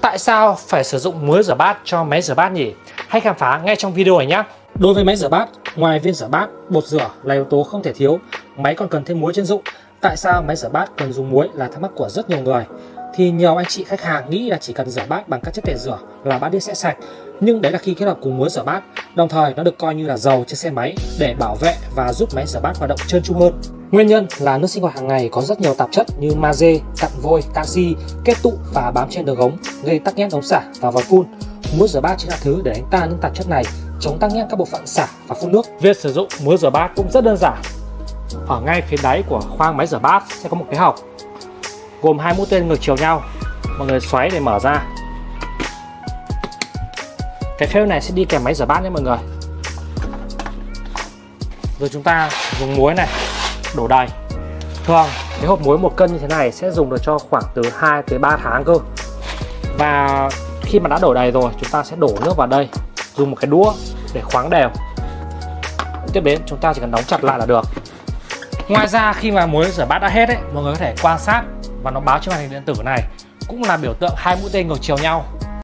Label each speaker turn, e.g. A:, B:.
A: Tại sao phải sử dụng muối rửa bát cho máy rửa bát nhỉ? Hãy khám phá ngay trong video này nhé! Đối với máy rửa bát, ngoài viên rửa bát, bột rửa là yếu tố không thể thiếu, máy còn cần thêm muối chuyên dụng. Tại sao máy rửa bát cần dùng muối là thắc mắc của rất nhiều người. Thì nhiều anh chị khách hàng nghĩ là chỉ cần rửa bát bằng các chất tẩy rửa là bát đĩa sẽ sạch. Nhưng đấy là khi kết hợp cùng muối rửa bát, đồng thời nó được coi như là dầu trên xe máy để bảo vệ và giúp máy rửa bát hoạt động trơn tru hơn. Nguyên nhân là nước sinh hoạt hàng ngày có rất nhiều tạp chất như magie, cặn vôi, canxi kết tụ và bám trên đường ống gây tắc nghẽn ống xả và vòi phun. Muối rửa bát chính là thứ để đánh tan những tạp chất này, chống tắc nghẽn các bộ phận xả và phun nước. Việc sử dụng muối rửa bát cũng rất đơn giản. Ở ngay phía đáy của khoang máy rửa bát sẽ có một cái hộc gồm hai mũi tên ngược chiều nhau. Mọi người xoáy để mở ra. Cái phễu này sẽ đi kèm máy rửa bát nhé mọi người. Rồi chúng ta dùng muối này, đổ đầy thường, cái hộp muối một cân như thế này sẽ dùng được cho khoảng từ 2 tới 3 tháng cơ và khi mà đã đổ đầy rồi, chúng ta sẽ đổ nước vào đây, dùng một cái đũa để khoáng đều tiếp đến, chúng ta chỉ cần đóng chặt lại là được ngoài ra khi mà muối rửa bát đã hết ấy, mọi người có thể quan sát và nó báo trên màn hình điện tử này. Cũng là biểu tượng hai mũi tên ngược chiều nhau.